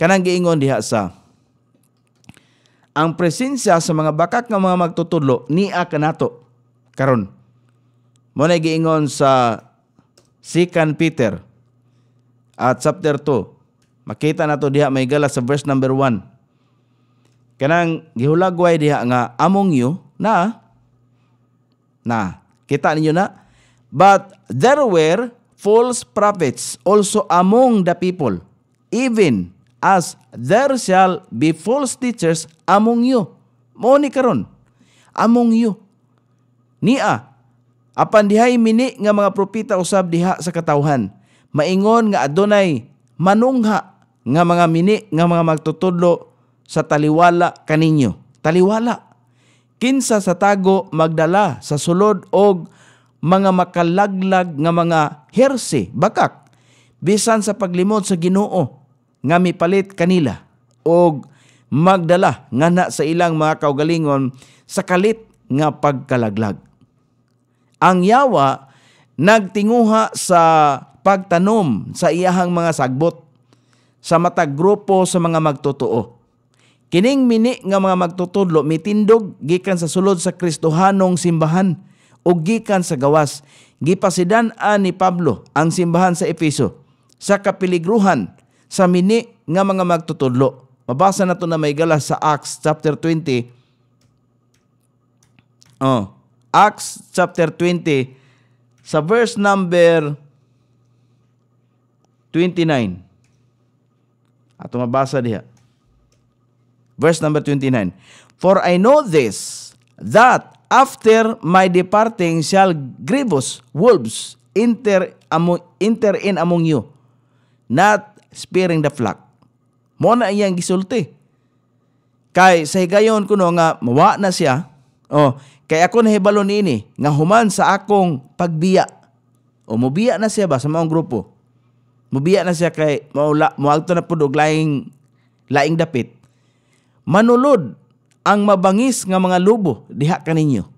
Kanang giingon diha sa ang presensya sa mga bakak nga mga magtutudlo niya kanato karon mo na giingon sa Second Peter at chapter 2 makita nato diha may gala sa verse number 1 kanang gihulagway diha nga among you na na kita ninyo na but there were false prophets also among the people even as there shall be false teachers among you. Mo ni karon among you. Nia apan dihay mini nga mga propeta usab diha sa katawhan. Maingon nga adunay manungha nga mga mini nga mga magtutudlo sa taliwala kaninyo. Taliwala. Kinsa sa tago magdala sa sulod og mga makalaglag nga mga herse, bakak, bisan sa paglimod sa Ginoo nga mipalit kanila og magdala nga na sa ilang mga kaugalingon sa kalit nga pagkalaglag. Ang yawa nagtinguha sa pagtanom sa iyahang mga sagbot sa matag grupo sa mga magtotoo. Kining mini nga mga magtutudlo mitindog gikan sa sulod sa Kristohanong simbahan o gikan sa gawas. Gipasidan-an ni Pablo ang simbahan sa Efeso sa kapiligruhan sa mini nga mga magtutudlo. Mabasa na to na may gala sa Acts chapter 20. Oh, Acts chapter 20 sa verse number 29. Ato mabasa diha. Verse number 29. For I know this, that after my departing shall grievous wolves enter, among, enter in among you, not sparing the flock. Mo na iyang gisulti. Kay sa higayon kuno nga mawa na siya. Oh, kay ako nahibalo niini nga human sa akong pagbiya. O mubiya na siya ba sa maong grupo? Mubiya na siya kay maula moagto na pud og laing laing dapit. Manulod ang mabangis nga mga lubo diha kaninyo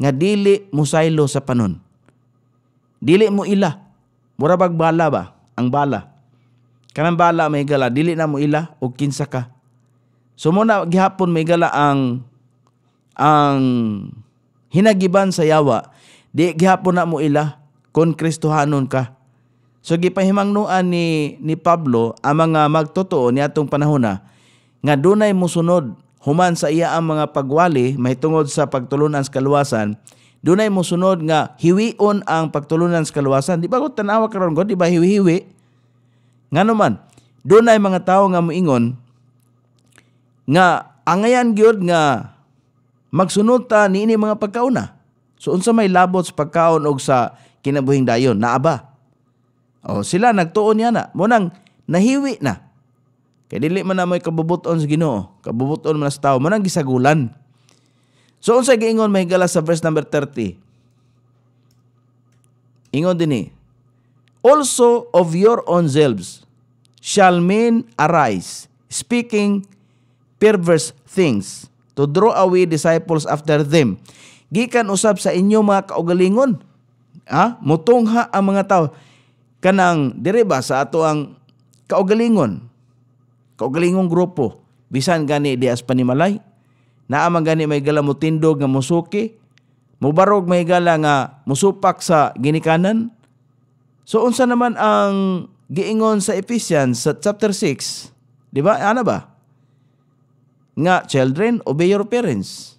nga dili musaylo sa panon. Dili mo ila. Mura bag bala ba? Ang bala. Kanang bala may gala, dili na mo ila o kinsa ka. So mo na gihapon may gala ang ang hinagiban sa yawa Di gihapon na mo ila kung Kristohanon ka. So gipahimangnuan ni ni Pablo ang mga magtotoo ni atong panahon na nga dunay musunod human sa iya ang mga pagwali mahitungod sa pagtulunan sa kaluwasan dunay musunod nga hiwion ang pagtulunan sa kaluwasan. Di ba ko tanawa karon ko di ba hiwi-hiwi? Ngano man dunay mga tawo nga moingon nga angayan gyud nga magsunod ta niini mga pagkauna. So unsa may labot sa pagkaon og sa kinabuhing dayon? Naaba o sila nagtuon niya na. Mo nang nahiwi na Kay dili man na mo'y kabubuton sa Ginoo, kabubuton man sa tao, man ang gisagulan. So unsa giingon mahigala sa verse number 30? Ingon dinhi, Also of your own selves shall men arise, speaking perverse things, to draw away disciples after them. Gikan usab sa inyo mga kaugalingon. Ha? Mutungha ang mga tao kanang dire ba sa ato ang kaugalingon kaugalingong grupo. Bisan gani di panimalay. Naa man gani may gala mo tindog nga musuki. Mubarog may gala nga musupak sa ginikanan. So unsa naman ang giingon sa Ephesians sa chapter 6 di ba? Ana ba? Nga children obey your parents.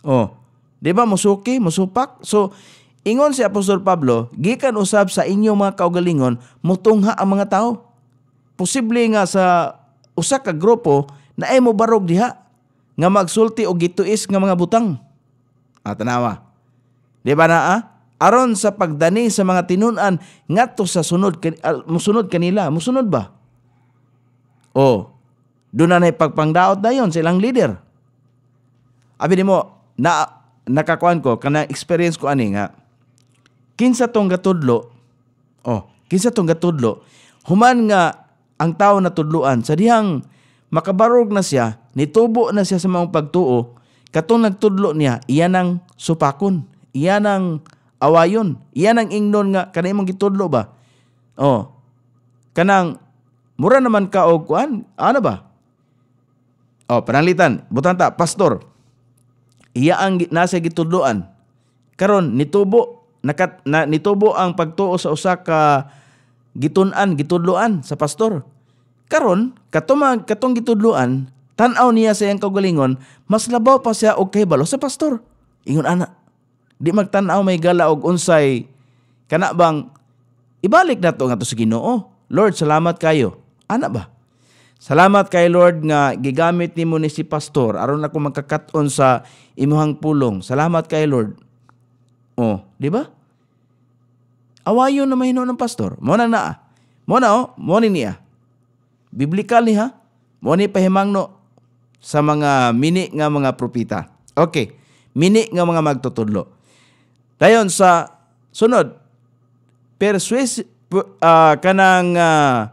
Oh di ba? Musuki musupak. So ingon si apostol Pablo gikan usab sa inyo mga kaugalingon mutungha ang mga tao. Posible nga sa usa ka grupo na ay barog diha nga magsulti og gituis nga mga butang. Ah, tanawa. Di ba na ah? Aron sa pagdani sa mga tinun-an ngadto sa sunod uh, musunod kanila, musunod ba? O, doon na pagpangdaot na yon silang leader. Abi mo, na nakakuan ko kana experience ko ani nga kinsa tong gatudlo oh kinsa tong gatudlo human nga ang tao na tudluan sa dihang makabarog na siya, nitubo na siya sa mga pagtuo, katong nagtudlo niya, iyan ang supakon, iyan ang awayon, iyan ang ingnon nga kanay mong gitudlo ba? Oh. Kanang mura naman ka og kuan, ano ba? Oh, panalitan, butanta, pastor. Iya ang nasa gitudloan. Karon nitubo nakat na, nitubo ang pagtuo sa usa ka gitunan, gitudloan sa pastor. Karon, katumag katong gitudloan, tan-aw niya sa iyang kaugalingon, mas labaw pa siya og kahibalo sa pastor. Ingon ana. Di magtan-aw may gala og unsay kana bang ibalik nato nga to sa Ginoo. Lord, salamat kayo. Ana ba? Salamat kay Lord nga gigamit nimo ni si pastor aron ako magkakat-on sa imuhang pulong. Salamat kay Lord. Oh, di ba? Awayon na mahino ng pastor. Mo na na. Mo na oh, mo ni niya. Biblikal ni ha. Mo ni pahimangno sa mga mini nga mga propita. Okay. Mini nga mga magtutudlo. Dayon sa sunod persuasive uh, kanang uh,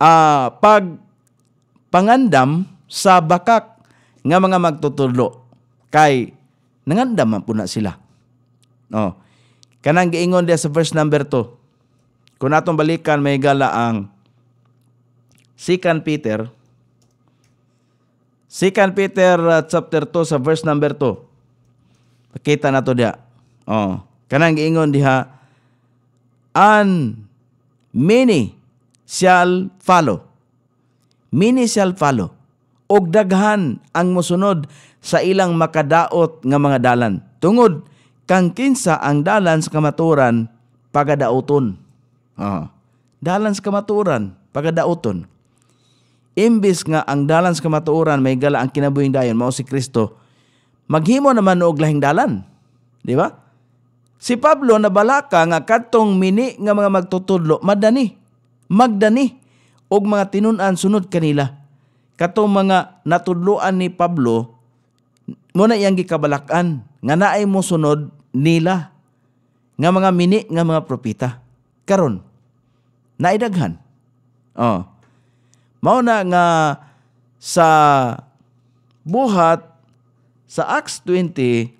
uh, pag pangandam sa bakak nga mga magtutudlo kay nangandam man po na sila. Oh. Kanang giingon dia sa verse number 2. Kung atong balikan may gala ang 2 Peter 2 Peter uh, chapter 2 sa verse number 2. Pakita na to dia. Oh, kanang giingon diha an many shall follow. Many shall follow. Og daghan ang mosunod sa ilang makadaot nga mga dalan. Tungod kang kinsa ang dalan sa kamaturan pagadauton. Ah, dalan sa kamaturan pagadauton. Imbis nga ang dalan sa kamatuoran may gala ang kinabuhing dayon mao si Kristo, maghimo naman og lahing dalan. Di ba? Si Pablo nabalaka nga kadtong mini nga mga magtutudlo madani, magdani og mga tinun-an sunod kanila. Katong mga natudloan ni Pablo mo na iyang gikabalakan nga naay mo sunod nila nga mga mini nga mga propita. Karon naidaghan. Oh. Mao na nga sa buhat sa Acts 20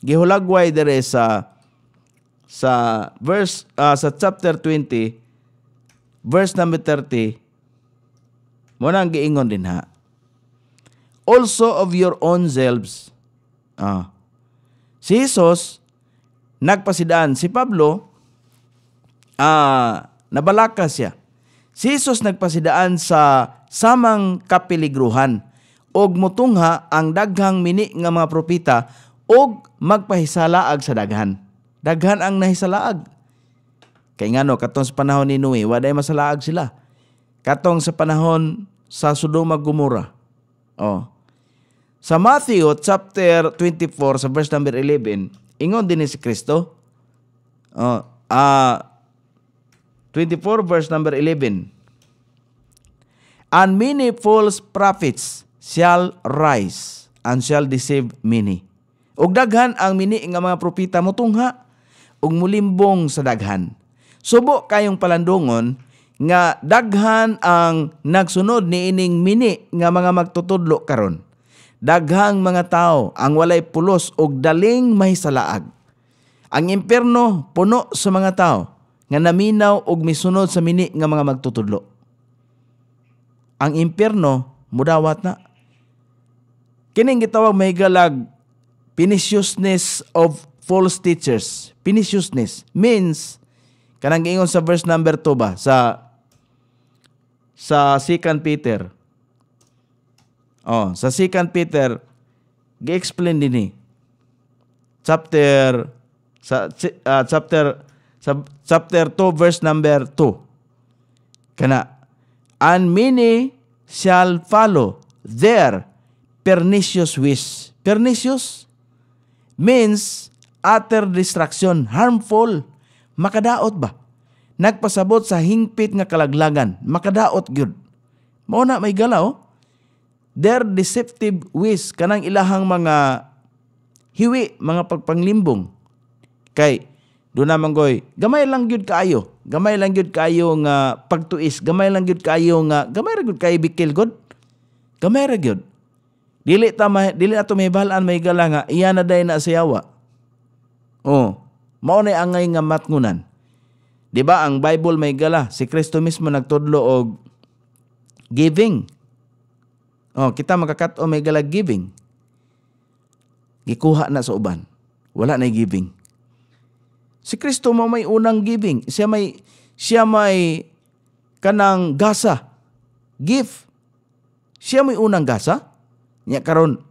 gihulagway dere sa sa verse uh, sa chapter 20 verse number 30 mo nang giingon din ha also of your own selves. Ah. Si Jesus, nagpasidaan si Pablo ah nabalaka siya. Si Jesus nagpasidaan sa samang kapiligruhan og mutungha ang daghang mini nga mga propeta og magpahisalaag sa daghan. Daghan ang nahisalaag. Kay ngano katong sa panahon ni Noe, waday masalaag sila. Katong sa panahon sa Sodoma Gomora. Oh. Sa Matthew chapter 24 sa verse number 11, ingon din si Kristo. Ah uh, 24 verse number 11. And many false prophets shall rise and shall deceive many. Ug daghan ang mini nga mga propeta motungha ug mulimbong sa daghan. Subo kayong palandungon nga daghan ang nagsunod ni ining mini nga mga magtutudlo karon. Daghang mga tao ang walay pulos ug daling mahisalaag. Ang impierno puno sa mga tao nga naminaw og misunod sa mini nga mga magtutudlo. Ang impierno mudawat na. Kining gitawag may galag Perniciousness of false teachers. Perniciousness means kanang ingon sa verse number 2 ba sa sa 2 Peter. Oh, sa 2 Peter gi-explain din ni chapter sa uh, chapter sa chapter 2 verse number 2. Kana and many shall follow their pernicious wish. Pernicious means utter distraction, harmful. Makadaot ba? Nagpasabot sa hingpit nga kalaglagan, makadaot gyud. Mao na may galaw. Their deceptive ways kanang ilahang mga hiwi, mga pagpanglimbong. Kay do na manggoy, gamay lang gyud kaayo. Gamay lang gyud kaayo nga pagtuis, gamay lang gyud kaayo nga gamay ra gyud kay bikil god. Gamay ra gyud. Dili ta ma, dili ato may balaan may gala nga iya na day na siyawa. Oh, mao na angay nga matngunan. Di ba ang Bible may gala, si Kristo mismo nagtudlo og giving. Oh, kita makakat o may gala giving. Gikuha na sa uban. Wala na giving. Si Kristo mo may unang giving. Siya may siya may kanang gasa. Give. Siya may unang gasa. Nya karon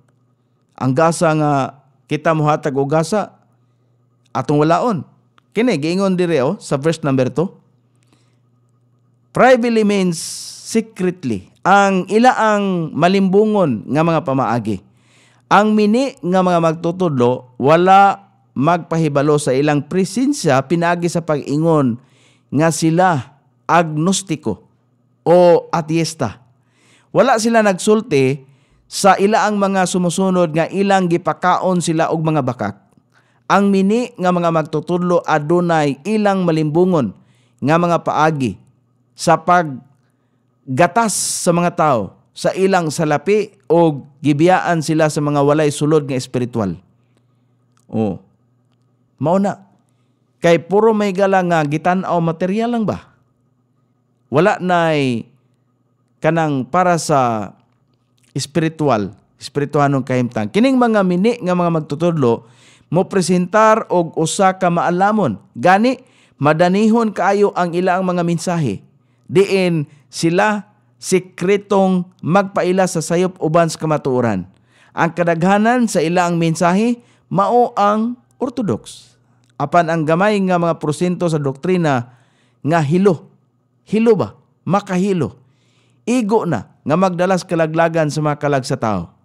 ang gasa nga kita mohatag og gasa atong walaon. Kini giingon dire oh, sa verse number 2. Privately means secretly. Ang ilaang malimbungon nga mga pamaagi. Ang mini nga mga magtutudlo wala magpahibalo sa ilang presensya pinagi sa pag-ingon nga sila agnostiko o ateista. Wala sila nagsulti sa ila ang mga sumusunod nga ilang gipakaon sila og mga bakak. Ang mini nga mga magtutudlo adunay ilang malimbungon nga mga paagi sa paggatas sa mga tao sa ilang salapi o gibiyaan sila sa mga walay sulod nga espiritual. Oh. Mao na. Kay puro may gala nga gitan-aw material lang ba? Wala nay kanang para sa espiritual, espirituhanong kahimtang. Kining mga mini nga mga magtutudlo mo presentar og usa ka maalamon. Gani madanihon kaayo ang ilang mga mensahe. Diin sila sikretong magpaila sa sayop uban sa kamatuoran. Ang kadaghanan sa ilang mensahe mao ang orthodox. Apan ang gamay nga mga porsyento sa doktrina nga hilo. Hilo ba? Makahilo. Igo na nga magdalas kalaglagan sa mga kalag sa tao.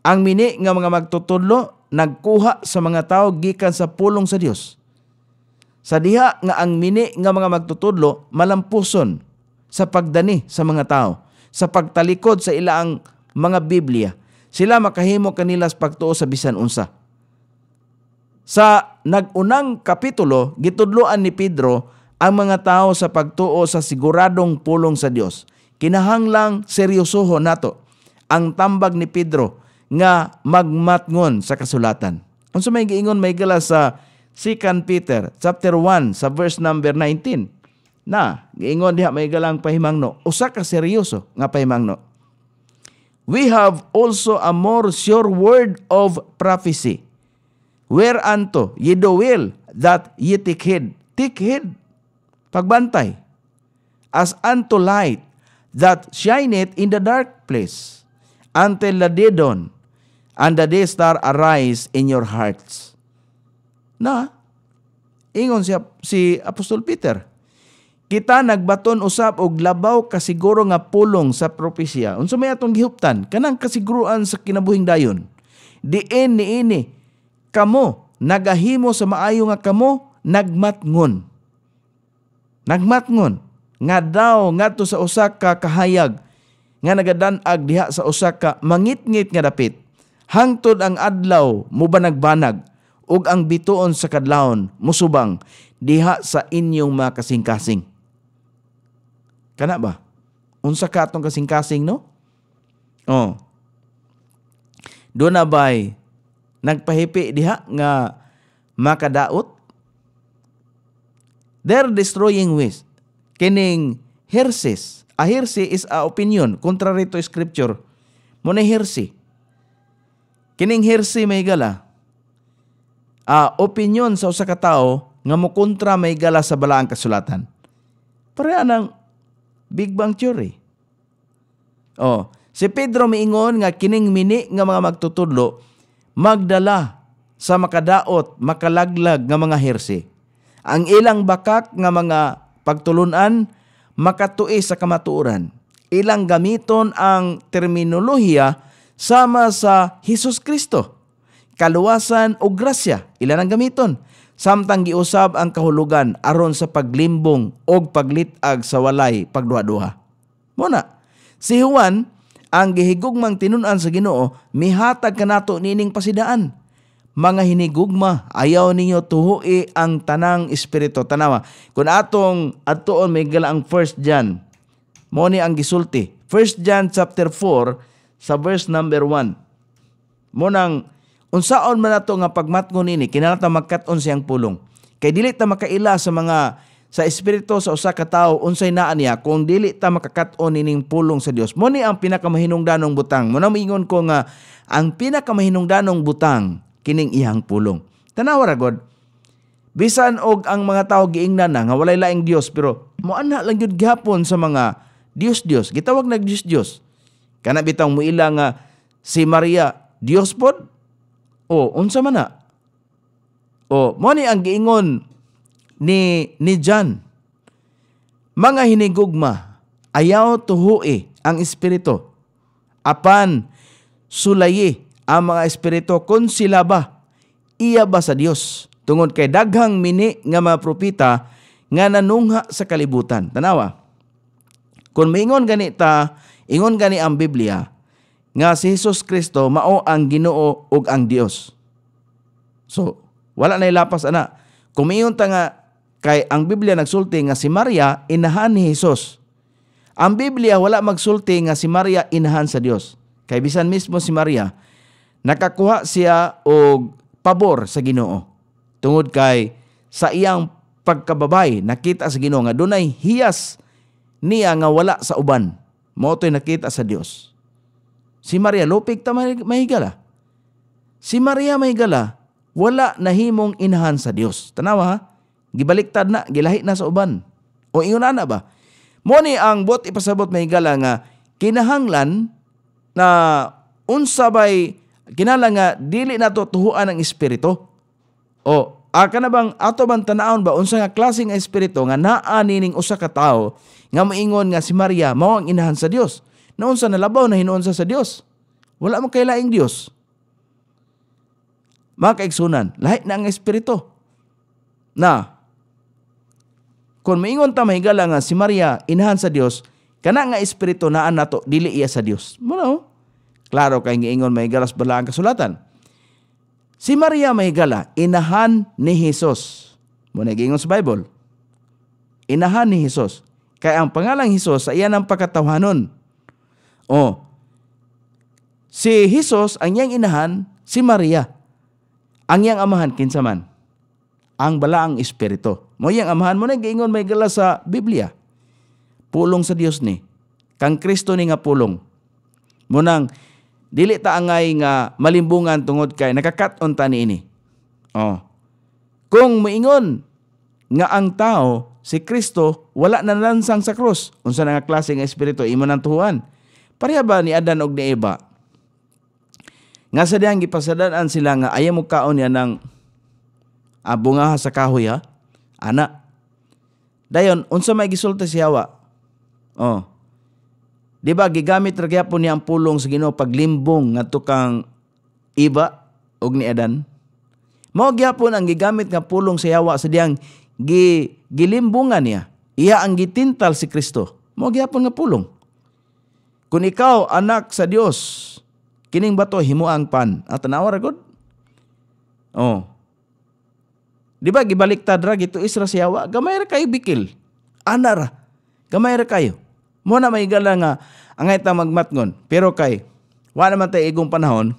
Ang mini nga mga magtutudlo nagkuha sa mga tao gikan sa pulong sa Dios. Sa diha nga ang mini nga mga magtutudlo malampuson sa pagdani sa mga tao, sa pagtalikod sa ilaang mga Biblia, sila makahimo kanila sa pagtuo sa bisan unsa. Sa nagunang kapitulo, gitudloan ni Pedro ang mga tao sa pagtuo sa siguradong pulong sa Dios kinahanglang seryosoho nato ang tambag ni Pedro nga magmatngon sa kasulatan. Unsa may giingon may gala sa 2 Peter chapter 1 sa verse number 19. Na, giingon diha may galang pahimangno, usa ka seryoso nga pahimangno. We have also a more sure word of prophecy whereunto ye do will that ye take heed. Take heed. Pagbantay. As unto light that shineth in the dark place until the day dawn and the day star arise in your hearts. Na, ingon si, si Apostol Peter, kita nagbaton usap og labaw kasiguro nga pulong sa propesya. Unsa may atong gihuptan? Kanang kasiguruan sa kinabuhing dayon. Diin ni ini kamo nagahimo sa maayo nga kamo nagmatngon. Nagmatngon nga daw ngadto sa usa ka kahayag nga nagadan-ag diha sa usa ka mangitngit nga dapit. Hangtod ang adlaw mubanag-banag ug ang bituon sa kadlawon musubang diha sa inyong mga kasing-kasing. Kana ba? Unsa ka atong kasing-kasing no? Oh. Doon na ba'y nagpahipi diha nga makadaot? They're destroying ways. Kining herses. A heresy is a opinion contrary to scripture. Muna heresy. Kining heresy may gala. A opinion sa usa ka tawo nga mo kontra may gala sa balaang kasulatan. Pare anang Big Bang Theory. Oh, si Pedro miingon nga kining mini nga mga magtutudlo magdala sa makadaot, makalaglag nga mga herse. Ang ilang bakak nga mga pagtulunan makatui sa kamatuoran. Ilang gamiton ang terminolohiya sama sa Hesus Kristo. Kaluwasan o grasya, ilan ang gamiton samtang giusab ang kahulugan aron sa paglimbong og paglitag sa walay pagduha-duha. Muna, si Juan ang gihigugmang tinun-an sa Ginoo mihatag kanato nining pasidaan. Mga hinigugma, ayaw ninyo tuhui ang tanang espiritu. Tanawa, kung atong atoon may gala ang 1 John, mo ni ang gisulti. 1 John chapter 4 sa verse number 1. Mo nang Unsaon man nato nga pagmatngon ini kinahanglan ta magkat-on siyang pulong. Kay dili ta makaila sa mga sa espiritu sa usa ka tawo unsay naa niya kung dili ta makakat-on ining pulong sa Dios. Mo ni ang pinakamahinungdanong butang. Mo na moingon ko nga ang pinakamahinungdanong butang kining iyang pulong. Tanawa ra god. Bisan og ang mga tawo giingnan na nga walay laing Dios pero mo anha lang gyud gihapon sa mga Dios Dios. Gitawag nag Dios Dios. Kana bitang muila nga si Maria Dios pod o, unsa man na? O, mo ang giingon ni ni John. Mga hinigugma, ayaw tuhui ang espiritu. Apan sulayi ang mga espiritu kung sila ba iya ba sa Dios. Tungod kay daghang mini nga mga propita nga nanungha sa kalibutan. Tanawa. Kung maingon gani ta, ingon gani ang Biblia, nga si Jesus Kristo mao ang Ginoo ug ang Dios. So, wala na ilapas ana. Kumiyon ta nga kay ang Biblia nagsulti nga si Maria inahan ni Jesus. Ang Biblia wala magsulti nga si Maria inahan sa Dios. Kay bisan mismo si Maria nakakuha siya og pabor sa Ginoo. Tungod kay sa iyang pagkababay nakita sa Ginoo nga dunay hiyas niya nga wala sa uban. Mao nakita sa Dios. Si Maria, lupig ta mahigala. Si Maria mahigala, wala nahimong inahan sa Dios. Tanawa ha? Gibaliktad na, gilahi na sa uban. O ingon na ba? Mo ni ang bot ipasabot mahigala nga kinahanglan na unsa bay kinala nga dili nato tuhuan ang espiritu. O aka na bang ato bang tanaon ba unsa nga klase nga espiritu nga naa nining usa ka tawo nga moingon nga si Maria mao ang inahan sa Dios na unsa nalabaw na hinuunsa sa Dios. Wala man kay laing Dios. Mga kaigsunan, lahi na ang espiritu. Na, kung maingon ta mahigala nga si Maria inahan sa Dios, kana nga espiritu naan nato dili iya sa Dios. Mo Klaro kay giingon mahigala sa balaang kasulatan. Si Maria mahigala inahan ni Hesus. Mo na giingon sa Bible. Inahan ni Hesus. Kay ang pangalang Hesus sa iyan ang pagkatawhanon Oh. Si Jesus, ang iyang inahan, si Maria. Ang iyang amahan, kinsa man? Ang balaang espiritu. Mo iyang amahan mo na giingon may gala sa Biblia. Pulong sa Dios ni. Kang Kristo ni nga pulong. Munang dili ta angay nga malimbungan tungod kay nakakat-on ta niini. Oh. Kung moingon nga ang tao si Kristo wala na lansang sa krus, unsa na nga klase nga espiritu imo nang tuhuan? Pareha ba ni Adan og ni Eva? Nga sa diyang gipasadaan sila nga ayaw mo kaon niya ng abunga sa kahoy ha? Ana. Dayon, unsa may gisulta si Hawa? Oh. Di ba gigamit ra gyapon niya ang pulong sa Ginoo paglimbong ngadto kang Eva og ni Adan? Mao gyapon ang gigamit nga pulong sa Hawa sa diyang gi, gilimbungan niya. Iya ang gitintal si Kristo. Mao gyapon nga pulong. Kung ikaw anak sa Dios, kining bato himuang pan. At tanawa ra gud. Oh. Di ba gibaliktad ra gito isra si Hawa, gamay ra kayo bikil. Ana ra. Gamay ra kayo. Mo na may gala nga angay ta magmatngon. Pero kay wa naman tay igong panahon.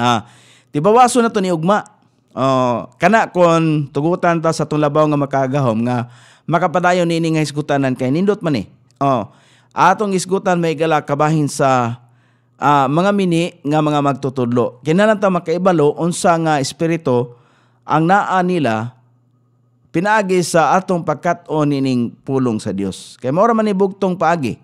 Ah, tibawaso na to ni ugma. Oh, kana kon tugutan ta sa tong labaw nga makagahom nga makapadayon nini nga isgutanan kay nindot man ni. Oh, atong isgutan may gala kabahin sa ah, mga mini nga mga magtutudlo. Kinahanglan ta makaibalo unsa nga espiritu ang naa nila pinaagi sa atong pagkat-on ining pulong sa Dios. Kay mora man ni bugtong paagi.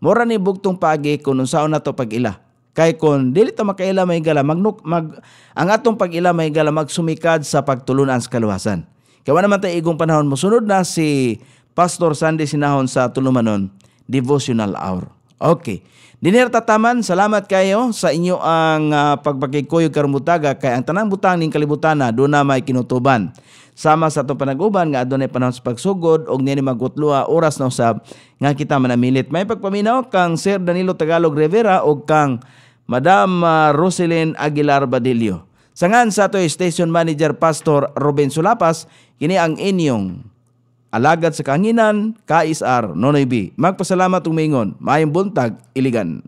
Mora ni bugtong paagi kung unsaon nato pag-ila. Kay kon dili ta makaila may gala magnuk mag ang atong pag-ila may gala magsumikad sa pagtulunan sa kaluwasan. Kay wala tay igong panahon mosunod na si Pastor Sandy Sinahon sa Tulumanon Devotional Hour. Okay. Dinir tataman, salamat kayo sa inyo ang uh, pagpakikuyog karumutaga kay ang tanang butang ning kalibutana do na may kinutuban. Sama sa itong panag-uban nga adunay panahon sa pagsugod og nini magutluha oras na usab nga kita manamilit. May pagpaminaw kang Sir Danilo Tagalog Rivera og kang Madam uh, Roselyn Aguilar Badillo. Sangan sa to station manager Pastor Ruben Sulapas, kini ang inyong alagad sa kanginan, KSR, Nonoy B. Magpasalamat umingon, maayong buntag, iligan.